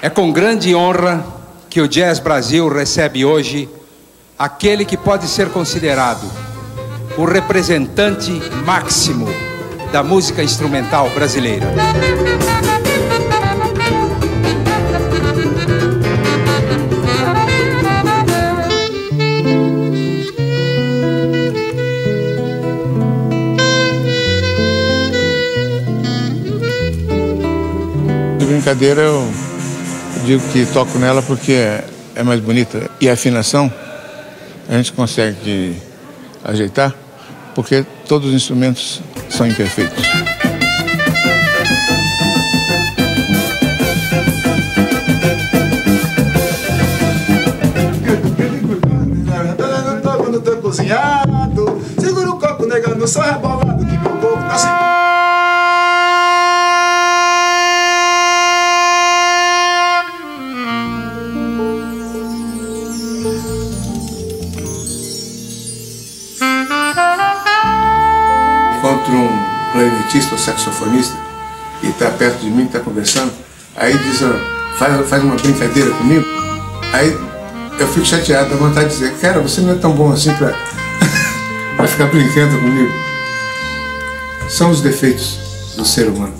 É com grande honra que o Jazz Brasil recebe hoje aquele que pode ser considerado o representante máximo da música instrumental brasileira. De brincadeira eu digo que toco nela porque é mais bonita. E a afinação a gente consegue ajeitar porque todos os instrumentos são imperfeitos. Cozinhado, segura o copo negando, sou rebolado que meu corpo tá sem. Encontro um clarinetista ou saxofonista e está perto de mim, está conversando, aí diz, ó, faz, faz uma brincadeira comigo. Aí eu fico chateado, dá vontade de dizer, cara, você não é tão bom assim para ficar brincando comigo. São os defeitos do ser humano.